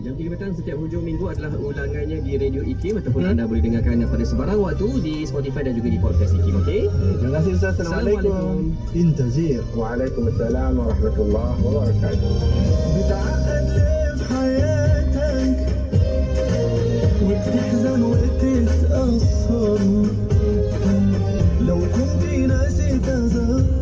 Jam 3 petang setiap hujung minggu adalah ulangannya di Radio IKIM ataupun hmm. anda boleh dengarkan pada sebarang waktu di Spotify dan juga di podcast IKIM, okey? Eh, terima kasih Ustaz. Assalamualaikum. Intazir. Waalaikumsalam warahmatullahi wabarakatuh. بتعقد ليه في حياتك وبتحزن وتتأثر لو كنت ناسي تذكر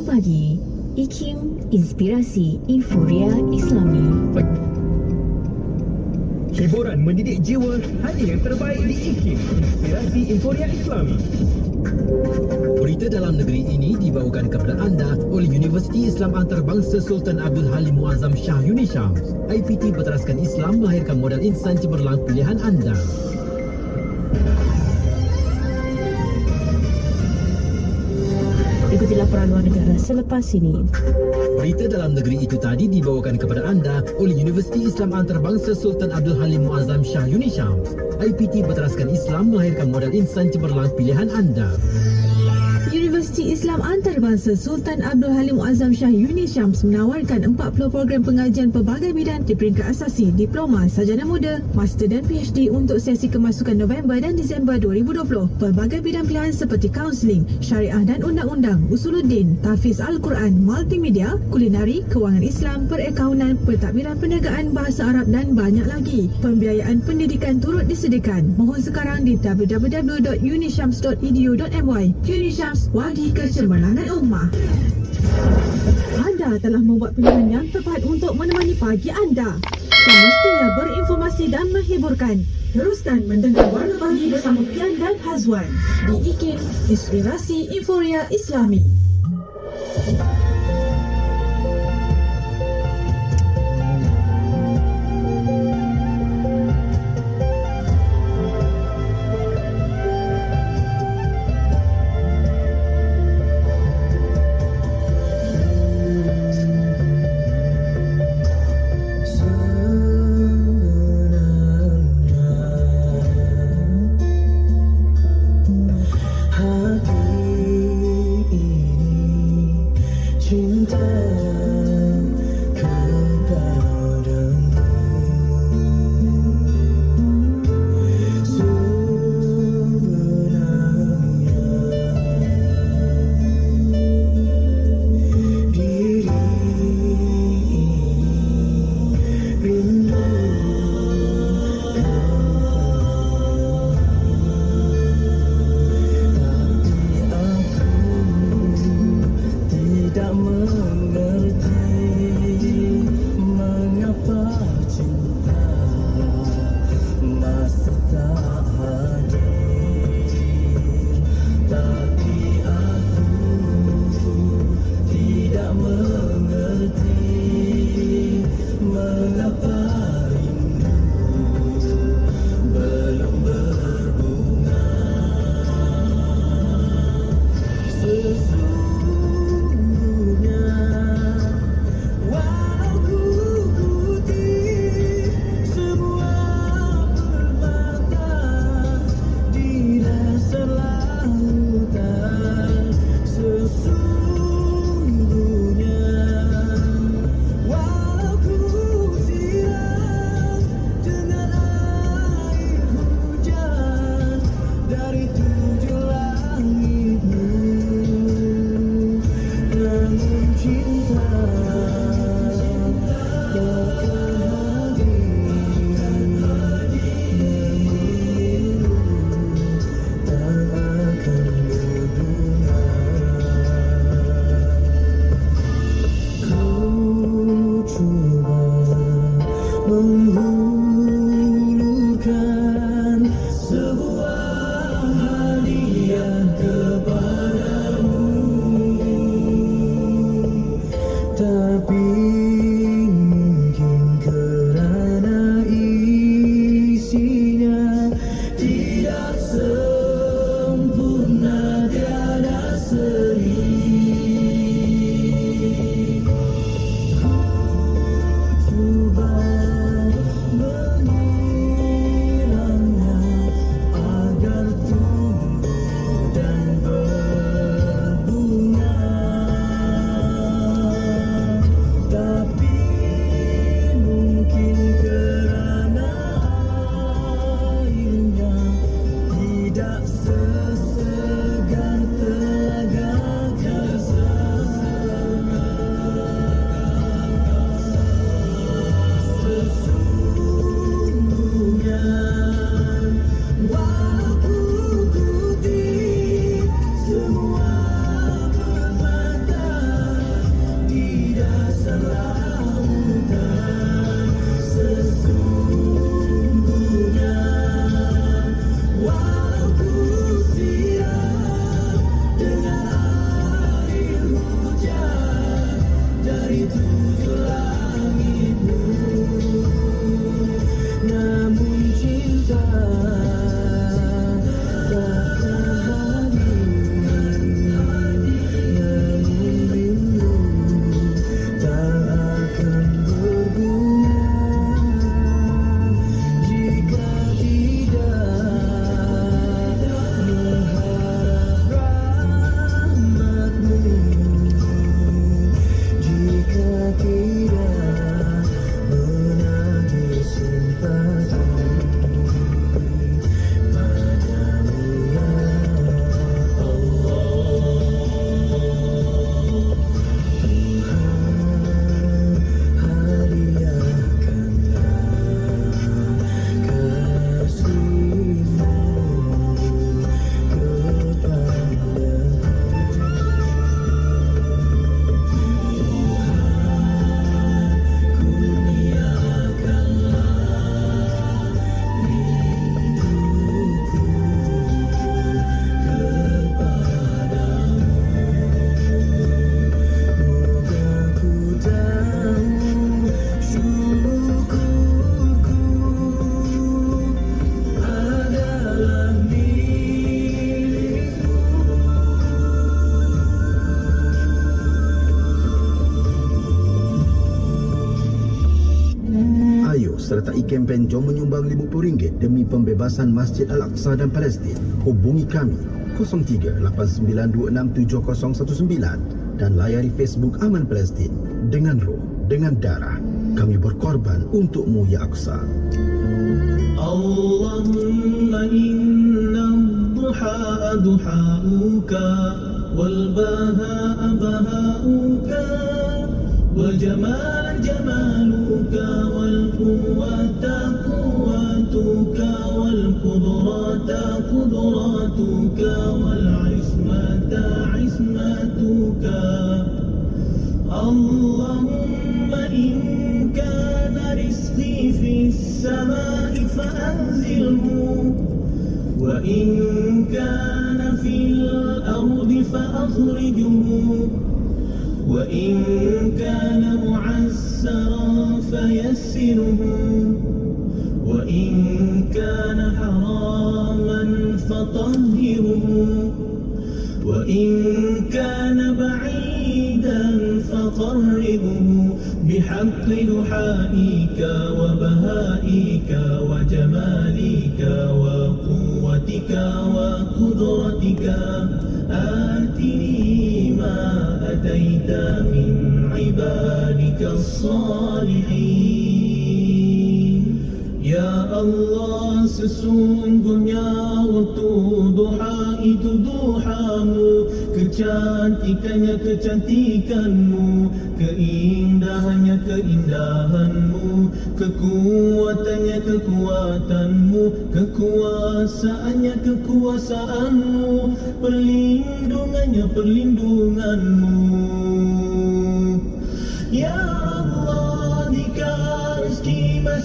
Pagi IKIM Inspirasi Inforia Islami Hiburan mendidik jiwa hanya yang terbaik di IKIM Inspirasi Inforia Islami Berita dalam negeri ini dibawakan kepada anda oleh Universiti Islam Antarabangsa Sultan Abdul Halim Muazzam Shah Yuni Shams. IPT Berteraskan Islam melahirkan modal insan cemerlang pilihan anda. Laporan luar negara selepas ini. Berita dalam negeri itu tadi dibawakan kepada anda oleh Universiti Islam Antarabangsa Sultan Abdul Halim Muazzam Shah Yuni Shams. IPT Berteraskan Islam melahirkan modal insan cemerlang pilihan anda. Universiti Islam Antarabangsa Sultan Abdul Halim Azam Shah Yuni Syams menawarkan 40 program pengajian pelbagai bidang di peringkat asasi, diploma, sarjana muda, master dan PhD untuk sesi kemasukan November dan Disember 2020. Pelbagai bidang pilihan seperti kaunseling, syariah dan undang-undang, usuluddin, tahfiz Al-Quran, multimedia, kulinari, kewangan Islam, perakaunan, pentadbiran perniagaan bahasa Arab dan banyak lagi. Pembiayaan pendidikan turut disediakan. Mohon sekarang di www.unishams.edu.my. Unishams Wadi Kecemerlangan Ummah. Anda telah membuat pilihan yang tepat untuk menemani pagi anda. Semestinya berinformasi dan menghiburkan. Teruskan mendengar Warna Pagi bersama Pian dan Hazwan di Inspirasi Inforia Islami. sertai kempen jom menyumbang RM50 demi pembebasan Masjid Al-Aqsa dan Palestin. Hubungi kami 0389267019 dan layari Facebook Aman Palestin. Dengan roh, dengan darah, kami berkorban untukmu ya Aqsa. Allahumma inna duha duha'uka wal baha'a baha'uka والجمال جمالك والقوة قوتك والقدرة قدراتك والعصمة عصمتك. اللهم إن كان رزقي في السماء فأنزله وإن كان في الأرض فأخرجه. وإن كان معسرا فيسره وإن كان حراما فطهره وإن كان بعيدا فقربه بحق دحائك وبهائك وجمالك وقوتك وقدرتك. الصالحين Ya Allah sesungguhnya waktu duha itu duhamu Kecantikannya kecantikanmu Keindahannya keindahanmu Kekuatannya kekuatanmu Kekuasaannya kekuasaanmu Perlindungannya perlindunganmu Ya Allah jika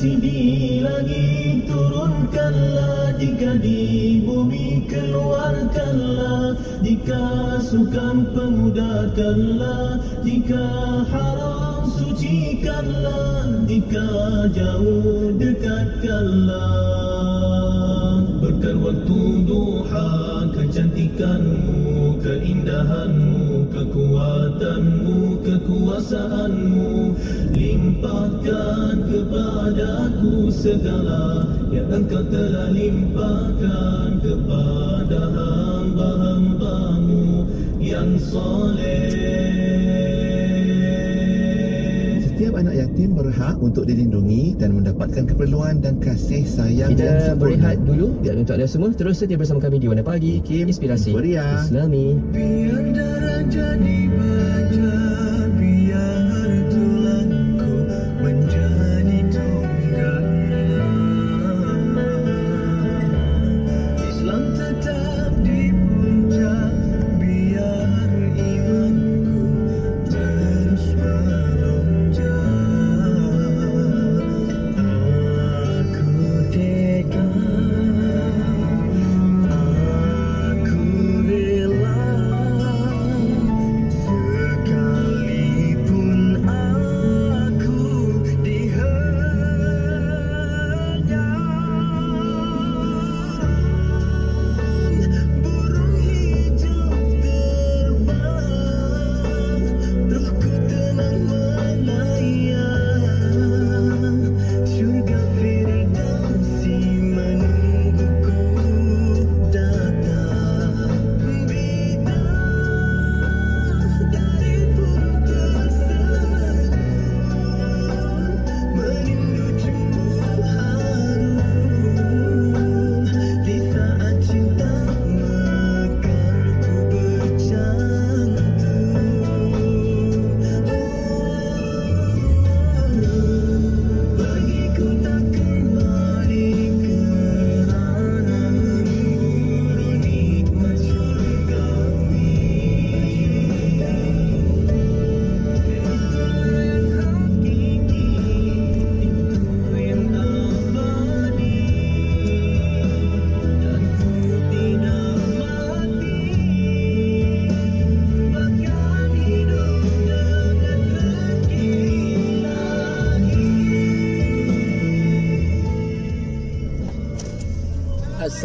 di langit turunkanlah Jika di bumi keluarkanlah. Jika sukam pemudahkanlah Jika haram sucikanlah Jika jauh dekatkanlah. Berkat waktu duha kecantikanmu Keindahanmu, kekuatanmu, kekuasaanmu Limpahkan kepadaku segala Yang engkau telah limpahkan kepada hamba-hambamu Yang soleh. Setiap anak yatim berhak untuk dilindungi dan mendapatkan keperluan dan kasih sayang yang Kita sempurna. berehat dulu. Dan untuk anda semua terus setia bersama kami di Warna Pagi. Kim, Inspirasi. Inforia. Islami. Biar darah jadi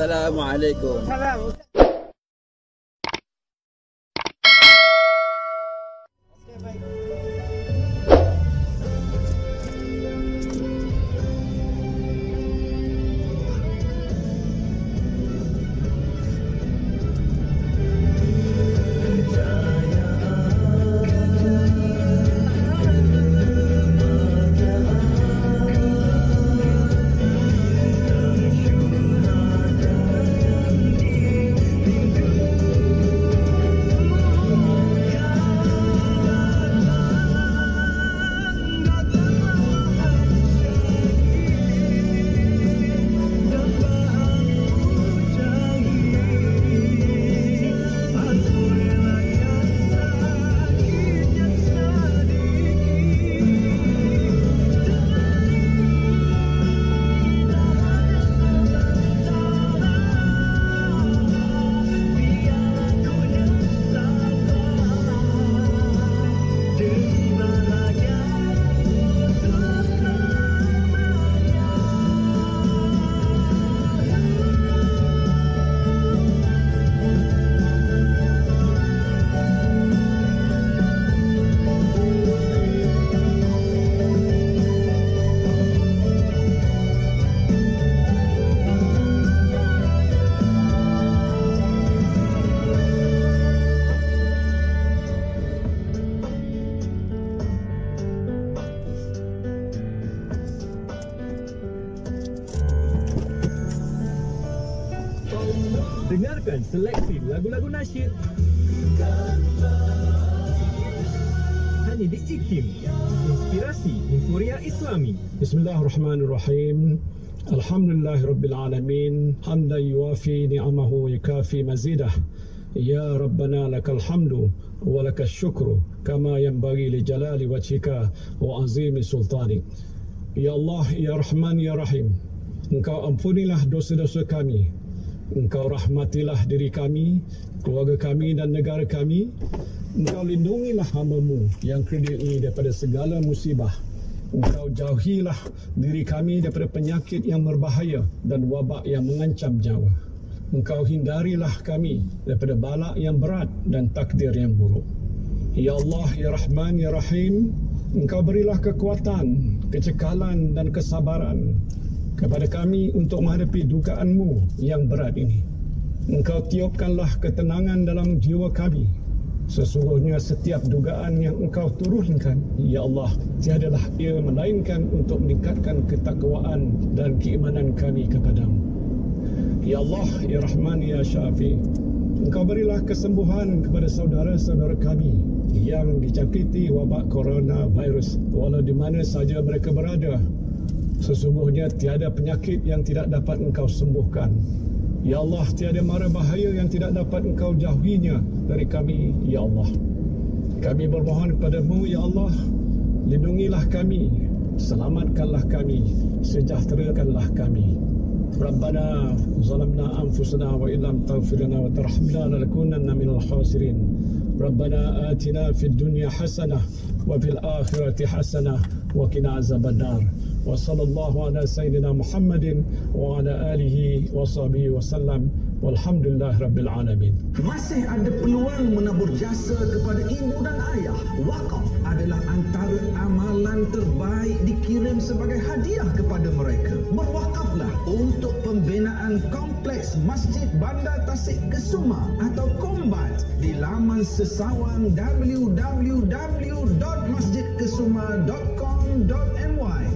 Assalamualaikum. Dengarkan seleksi lagu-lagu nasyid hanya di IKIM. Inspirasi Inforia Islami. Bismillahirrahmanirrahim. Alhamdulillah Rabbil Alamin. Hamdan yuafi ni'amahu yukafi mazidah. Ya Rabbana lakal hamdu wa lakal syukru Kama yanbaghi li jalali wajhika wa azimi sultani. Ya Allah, Ya Rahman, Ya Rahim Engkau ampunilah dosa-dosa kami Engkau rahmatilah diri kami, keluarga kami dan negara kami. Engkau lindungilah hamba-Mu yang kredit ini daripada segala musibah. Engkau jauhilah diri kami daripada penyakit yang berbahaya dan wabak yang mengancam nyawa. Engkau hindarilah kami daripada balak yang berat dan takdir yang buruk. Ya Allah, Ya Rahman, Ya Rahim, Engkau berilah kekuatan, kecekalan dan kesabaran kepada kami untuk menghadapi dugaanmu yang berat ini. Engkau tiupkanlah ketenangan dalam jiwa kami. Sesungguhnya setiap dugaan yang engkau turunkan, Ya Allah, tiadalah ia melainkan untuk meningkatkan ketakwaan dan keimanan kami kepadamu. Ya Allah, Ya Rahman, Ya Syafi, Engkau berilah kesembuhan kepada saudara-saudara kami yang dijangkiti wabak coronavirus walau di mana saja mereka berada. Sesungguhnya tiada penyakit yang tidak dapat engkau sembuhkan. Ya Allah, tiada mara bahaya yang tidak dapat engkau jauhinya dari kami, Ya Allah. Kami bermohon kepadamu, Ya Allah, lindungilah kami, selamatkanlah kami, sejahterakanlah kami. ربنا ظلمنا أنفسنا وإن لم تغفر لنا وترحمنا لنكونن من الخاسرين ربنا آتنا في الدنيا حسنة وفي الآخرة حسنة وقنا عذاب النار وصلى الله على سيدنا محمد وعلى آله وصحبه وسلم والحمد لله رب العالمين Masih ada peluang menabur jasa kepada ibu dan ayah. Wakaf adalah antara amalan terbaik dikirim sebagai hadiah kepada mereka. Berwakaflah untuk pembinaan kompleks Masjid Bandar Tasik Kesuma atau Kombat di laman sesawang www.masjidkesuma.com.my